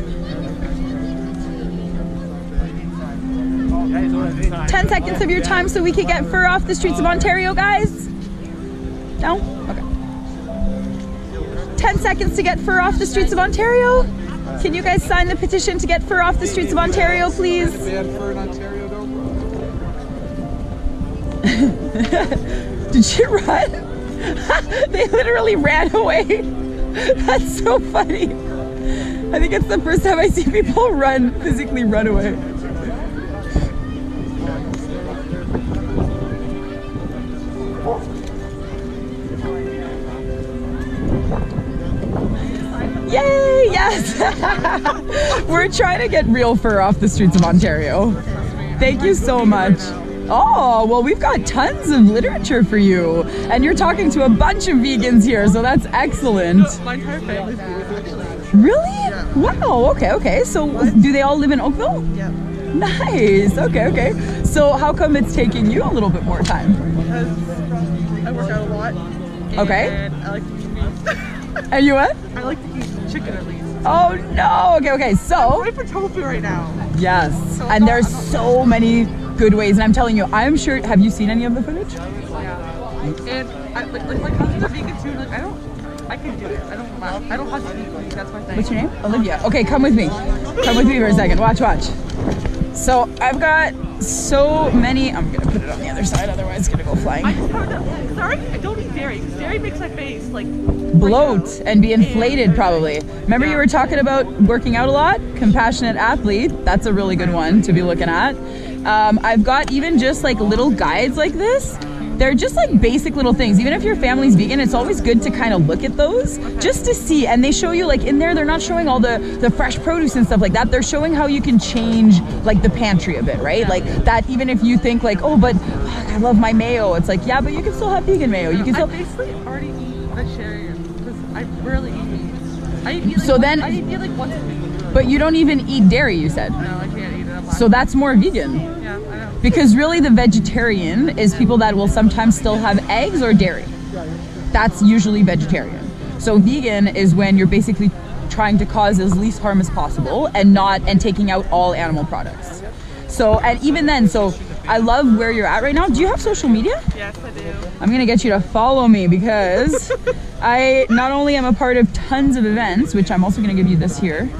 good? 10 seconds of your time so we could get fur off the streets of Ontario, guys? No? Okay. 10 seconds to get fur off the streets of Ontario? Can you guys sign the petition to get fur off the streets of Ontario, please? Did she run? they literally ran away. That's so funny. I think it's the first time I see people run, physically run away. Yay! Yes! We're trying to get real fur off the streets of Ontario. Thank you so much. Oh, well, we've got tons of literature for you. And you're talking to a bunch of vegans here, so that's excellent. My entire family's vegan, actually. Really? Wow, okay, okay. So do they all live in Oakville? Yeah. Nice. Okay, okay. So how come it's taking you a little bit more time? Because I work out a lot. Okay. And I like to eat meat. And you what? I like to eat chicken at least. Oh no. Okay, okay. So. I'm for tofu right now. yes. So And there's so many good ways. And I'm telling you, I'm sure have you seen any of the footage? Yeah. And I, like, like are vegan too. Like I don't, I can do it. I don't mind. I don't have to eat meat. That's my thing. What's your name? Olivia. Okay, come with me. Come with me for a second. Watch, watch. So I've got so many. I'm gonna put it on the other side, otherwise it's gonna go I flying. sorry, I don't eat dairy. 'cause Dairy makes my face like Bloat and be inflated, probably. Remember, you were talking about working out a lot? Compassionate athlete. That's a really good one to be looking at. Um, I've got even just like little guides like this. They're just like basic little things. Even if your family's vegan, it's always good to kind of look at those just to see. And they show you like in there, they're not showing all the the fresh produce and stuff like that. They're showing how you can change like the pantry a bit, right? Like that. Even if you think like, oh, but fuck, I love my mayo. It's like, yeah, but you can still have vegan mayo. You can still. I basically already eat vegetarian because I rarely eat meat. I eat meat like So once- then- I eat meat like once a week. But you don't even eat dairy. You said. No, I can't eat it. So that's more vegan. Yeah, I know. Because really, the vegetarian is people that will sometimes still have eggs or dairy. That's usually vegetarian. So vegan is when you're basically trying to cause as least harm as possible and not and taking out all animal products. So and even then, so I love where you're at right now. Do you have social media? Yes, I do. I'm gonna get you to follow me because I not only am a part of tons of events, which I'm also gonna give you this here,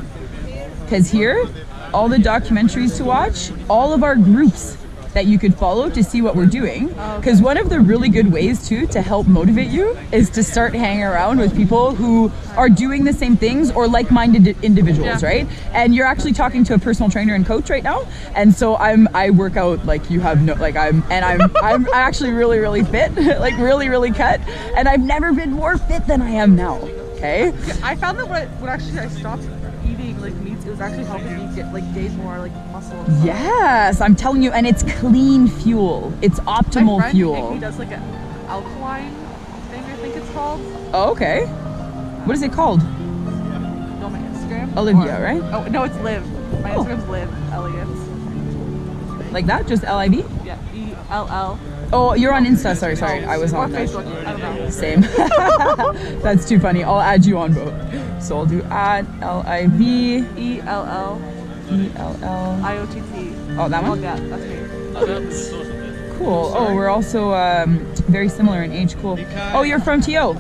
because here, all the documentaries to watch, all of our groups that you could follow to see what we're doing. Oh, because one of the really good ways too to help motivate you is to start hanging around with people who are doing the same things or like-minded individuals, Yeah. right? And you're actually talking to a personal trainer and coach right now, and so I'm I work out like you have no like I'm and I'm I'm actually really really fit, like really really cut, and I've never been more fit than I am now. Okay. I found that when, I, when actually I stopped eating like meats, it actually helping me get like gain more like muscle. Yes, I'm telling you, and it's clean fuel. It's optimal My friend, fuel. He does like an alkaline thing, I think it's called. Oh, okay. What is it called? On my Instagram. Olivia, Or- right? Oh no, it's Liv. My Oh. Instagram's Liv Elliott. Like that? Just L I V? Yeah, E L L. Oh, you're on Insta. Sorry, sorry. I was on. Facebook. I don't know. Same. That's too funny. I'll add you on both. So I'll do add L I V E L L E L L. I O T T. Oh, that Oh one? yeah, that's me. Cool. Oh, we're also um, very similar in age. Cool. Oh, you're from TO.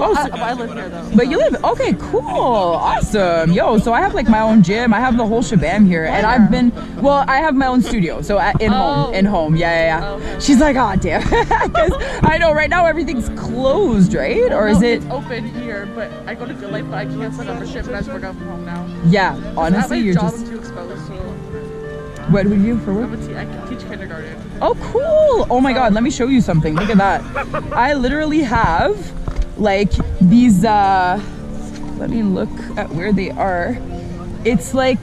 Oh, I, so- but I live here though. But you live okay, cool, awesome, yo. So I have like my own gym. I have the whole shabam here, and I've been well. I have my own studio, so at, in home, Oh. in home, yeah, yeah. yeah. Okay. She's like, oh damn, because I know right now everything's closed, right? Or no, is it? It's open here, but I go to Good Life, but I can't cancel membership and I just work out from home now. Yeah, honestly, you're job, just. Too exposed, so What would you do for work? I'm a te- I can teach kindergarten. Oh, cool. Oh my God, let me show you something. Look at that. I literally have like these, uh, let me look at where they are. It's like,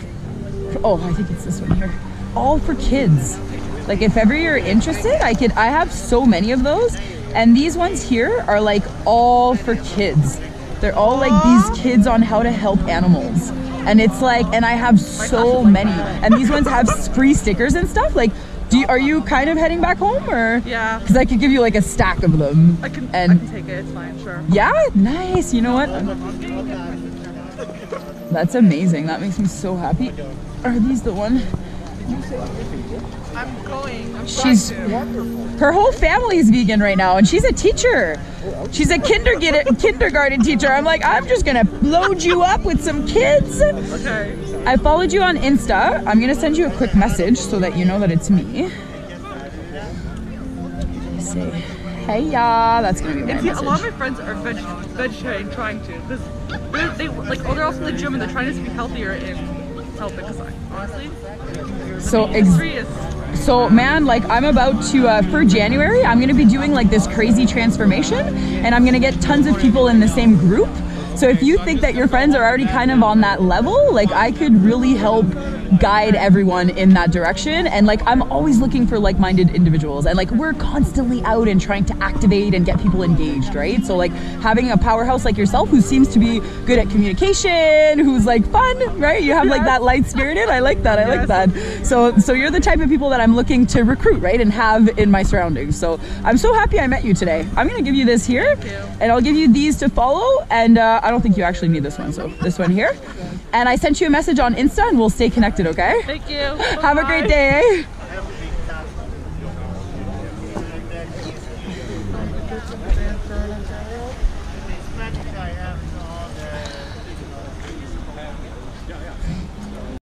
oh, I think it's this one here. All for kids. Like if ever you're interested, I could, I have so many of those. And these ones here are like all for kids. They're all like these kids on how to help animals. And it's like, and I have so many. And these ones have free stickers and stuff. Like, do you, are you kind of heading back home or? Yeah. Because I could give you like a stack of them. I can, And I can take it. It's fine. Sure. yeah, nice. You know what? That's amazing. That makes me so happy. Are these the one? I'm going. I'm She's her whole family's vegan right now, and she's a teacher. She's a kindergarten kindergarten teacher. I'm like, I'm just gonna load you up with some kids. Okay. I followed you on Insta. I'm gonna send you a quick message so that you know that it's me. Say, hey y'all. That's gonna be my And see, a lot of my friends are veg- vegetarian, trying to, because they're, they like, oh, they're also in the gym and they're trying to be healthier and healthy. Because honestly, So ex- So man, like I'm about to uh, for January, I'm gonna be doing like this crazy transformation, and I'm gonna get tons of people in the same group. So if you think that your friends are already kind of on that level, like I could really help guide everyone in that direction. And like I'm always looking for like-minded individuals, and like we're constantly out and trying to activate and get people engaged, right? So like having a powerhouse like yourself who seems to be good at communication, who's like fun, right? You have like that light spirited. I like that. I like that. So so you're the type of people that I'm looking to recruit, right? And have in my surroundings. So I'm so happy I met you today. I'm gonna give you this here, and I'll give you these to follow. And uh, I don't think you actually need this one, so this one here. And I sent you a message on Insta, and we'll stay connected, distracted, okay? Thank you. Have Bye. Eh? a great day. Eh?